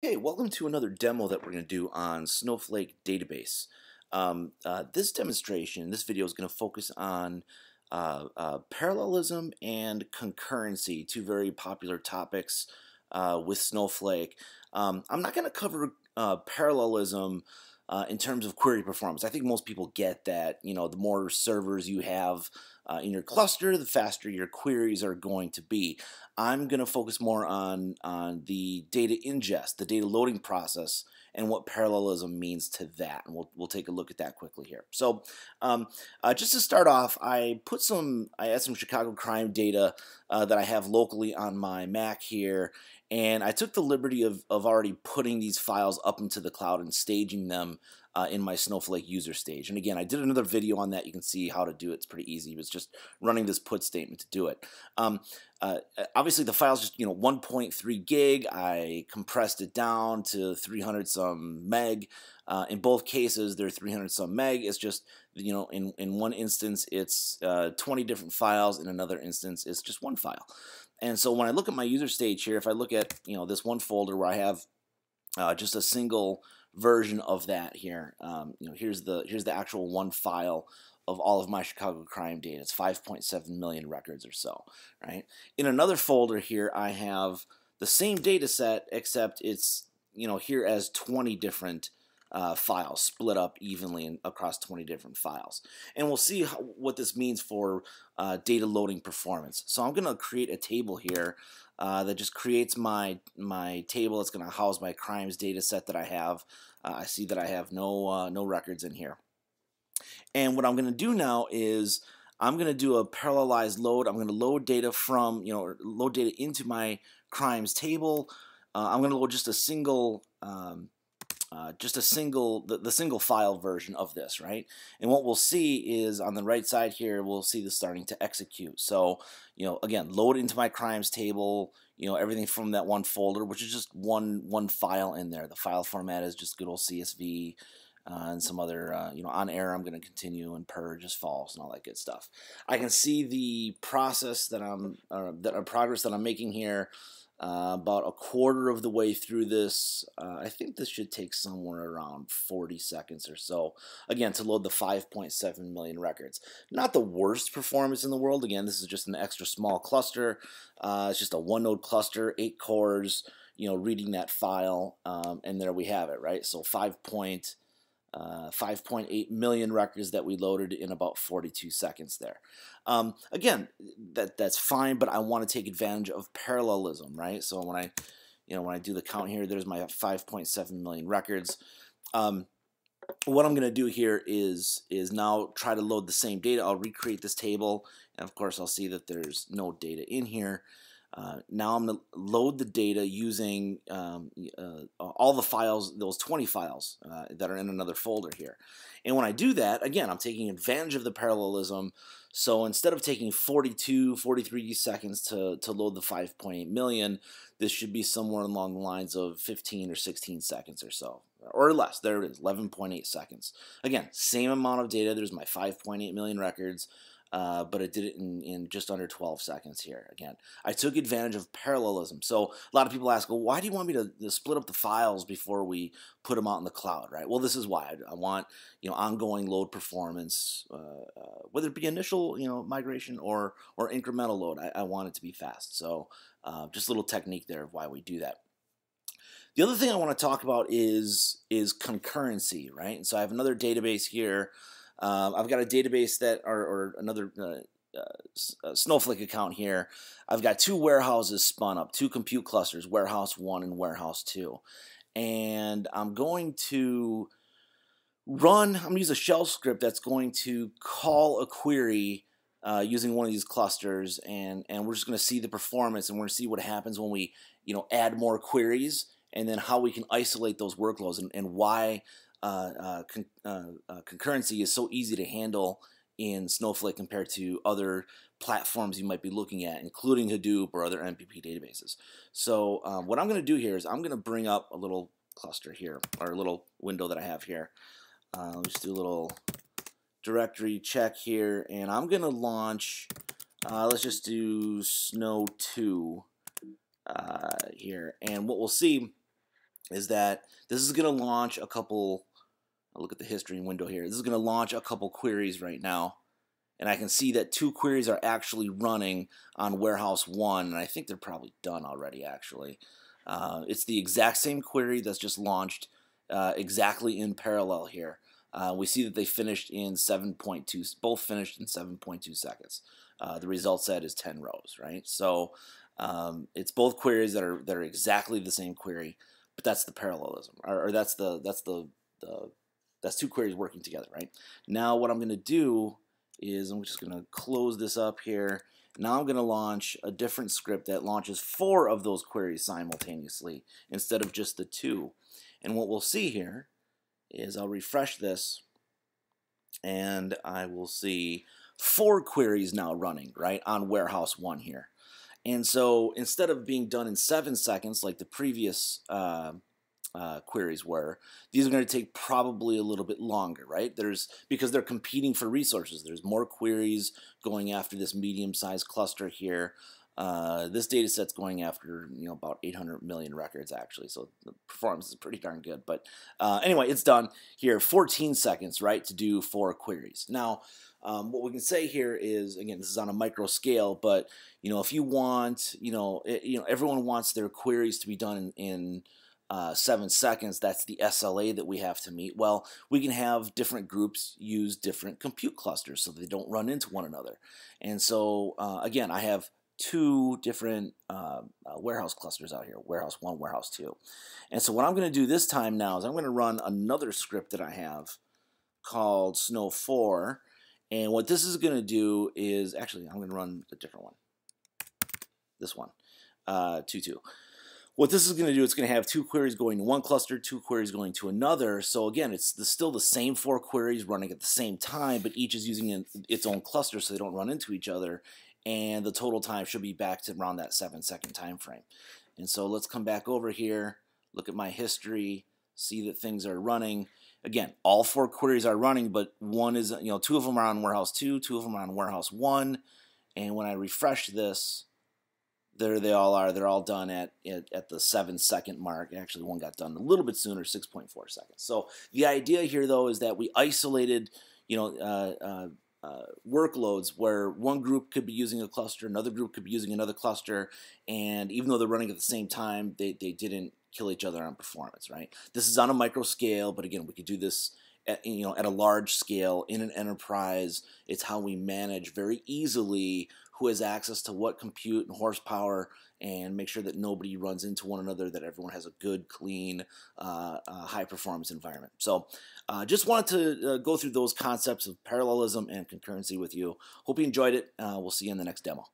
Hey, welcome to another demo that we're going to do on Snowflake Database. Um, uh, this demonstration, this video is going to focus on uh, uh, parallelism and concurrency, two very popular topics uh, with Snowflake. Um, I'm not going to cover uh, parallelism uh, in terms of query performance. I think most people get that, you know, the more servers you have uh, in your cluster, the faster your queries are going to be. I'm going to focus more on, on the data ingest, the data loading process, and what parallelism means to that. And we'll, we'll take a look at that quickly here. So um, uh, just to start off, I put some, I had some Chicago crime data uh, that I have locally on my Mac here, and I took the liberty of, of already putting these files up into the cloud and staging them uh, in my Snowflake user stage. And again, I did another video on that. You can see how to do it. It's pretty easy. It was just running this put statement to do it. Um, uh, obviously, the file's just you know 1.3 gig. I compressed it down to 300 some meg. Uh, in both cases, they're 300 some meg. It's just you know in in one instance it's uh, 20 different files. In another instance, it's just one file. And so when I look at my user stage here, if I look at you know this one folder where I have uh, just a single version of that here. Um, you know, here's the here's the actual one file of all of my Chicago crime data. It's 5.7 million records or so, right? In another folder here, I have the same data set, except it's you know here as 20 different uh, files split up evenly in, across 20 different files. And we'll see how, what this means for uh, data loading performance. So I'm going to create a table here uh, that just creates my my table. It's going to house my crimes data set that I have. Uh, I see that I have no uh, no records in here. And what I'm going to do now is I'm going to do a parallelized load. I'm going to load data from you know load data into my crimes table. Uh, I'm going to load just a single um, uh, just a single the, the single file version of this right and what we'll see is on the right side here we'll see this starting to execute so you know again load into my crimes table you know everything from that one folder which is just one one file in there the file format is just good old CSV uh, and some other, uh, you know, on error, I'm going to continue and purge is false and all that good stuff. I can see the process that I'm, uh, that a progress that I'm making here. Uh, about a quarter of the way through this. Uh, I think this should take somewhere around 40 seconds or so. Again, to load the 5.7 million records. Not the worst performance in the world. Again, this is just an extra small cluster. Uh, it's just a one node cluster, eight cores, you know, reading that file. Um, and there we have it, right? So 5 point, uh, 5.8 million records that we loaded in about 42 seconds there. Um, again, that that's fine, but I want to take advantage of parallelism, right? So when I, you know, when I do the count here, there's my 5.7 million records. Um, what I'm going to do here is is now try to load the same data. I'll recreate this table, and of course I'll see that there's no data in here. Uh, now I'm going to load the data using um, uh, all the files, those 20 files uh, that are in another folder here. And when I do that, again, I'm taking advantage of the parallelism. So instead of taking 42, 43 seconds to, to load the 5.8 million, this should be somewhere along the lines of 15 or 16 seconds or so, or less. There it is, 11.8 seconds. Again, same amount of data. There's my 5.8 million records uh, but it did it in, in just under 12 seconds here. Again, I took advantage of parallelism. So a lot of people ask, well, why do you want me to, to split up the files before we put them out in the cloud, right? Well, this is why. I, I want you know ongoing load performance, uh, uh, whether it be initial you know migration or or incremental load. I, I want it to be fast. So uh, just a little technique there of why we do that. The other thing I want to talk about is is concurrency, right? And so I have another database here. Um, I've got a database that, or, or another uh, uh, Snowflake account here. I've got two warehouses spun up, two compute clusters, warehouse one and warehouse two. And I'm going to run, I'm going to use a shell script that's going to call a query uh, using one of these clusters and, and we're just going to see the performance and we're going to see what happens when we you know add more queries and then how we can isolate those workloads and, and why uh, uh, con uh, uh, concurrency is so easy to handle in Snowflake compared to other platforms you might be looking at, including Hadoop or other MPP databases. So um, what I'm going to do here is I'm going to bring up a little cluster here, or a little window that I have here. Uh, let's do a little directory check here, and I'm going to launch, uh, let's just do Snow 2 uh, here. And what we'll see is that this is going to launch a couple. I'll look at the history window here. This is going to launch a couple queries right now. And I can see that two queries are actually running on Warehouse 1, and I think they're probably done already, actually. Uh, it's the exact same query that's just launched uh, exactly in parallel here. Uh, we see that they finished in 7.2, both finished in 7.2 seconds. Uh, the result set is 10 rows, right? So um, it's both queries that are that are exactly the same query, but that's the parallelism, or, or that's the that's the, the that's two queries working together, right? Now what I'm going to do is I'm just going to close this up here. Now I'm going to launch a different script that launches four of those queries simultaneously instead of just the two. And what we'll see here is I'll refresh this and I will see four queries now running, right, on Warehouse 1 here. And so instead of being done in seven seconds like the previous uh, uh, queries were, these are going to take probably a little bit longer, right? There's because they're competing for resources. There's more queries going after this medium-sized cluster here. Uh, this data set's going after you know about 800 million records actually, so the performance is pretty darn good. But uh, anyway, it's done here. 14 seconds, right, to do four queries. Now, um, what we can say here is again, this is on a micro scale, but you know, if you want, you know, it, you know, everyone wants their queries to be done in, in uh, seven seconds. That's the SLA that we have to meet. Well, we can have different groups use different compute clusters so they don't run into one another. And so uh, again, I have two different uh, uh, warehouse clusters out here, warehouse 1, warehouse 2. And so what I'm going to do this time now is I'm going to run another script that I have called Snow 4. And what this is going to do is, actually, I'm going to run a different one. This one, uh, 2, 2. What this is going to do, it's going to have two queries going to one cluster, two queries going to another. So again, it's the, still the same four queries running at the same time, but each is using its own cluster so they don't run into each other and the total time should be back to around that seven second time frame. And so let's come back over here, look at my history, see that things are running. Again, all four queries are running, but one is, you know, two of them are on warehouse two, two of them are on warehouse one. And when I refresh this, there they all are. They're all done at, at, at the seven second mark. Actually, one got done a little bit sooner, 6.4 seconds. So the idea here, though, is that we isolated, you know, uh, uh, uh, workloads where one group could be using a cluster, another group could be using another cluster, and even though they're running at the same time, they, they didn't kill each other on performance, right? This is on a micro scale, but again, we could do this at, you know, at a large scale in an enterprise. It's how we manage very easily who has access to what compute and horsepower and make sure that nobody runs into one another, that everyone has a good, clean, uh, uh, high performance environment. So uh, just wanted to uh, go through those concepts of parallelism and concurrency with you. Hope you enjoyed it. Uh, we'll see you in the next demo.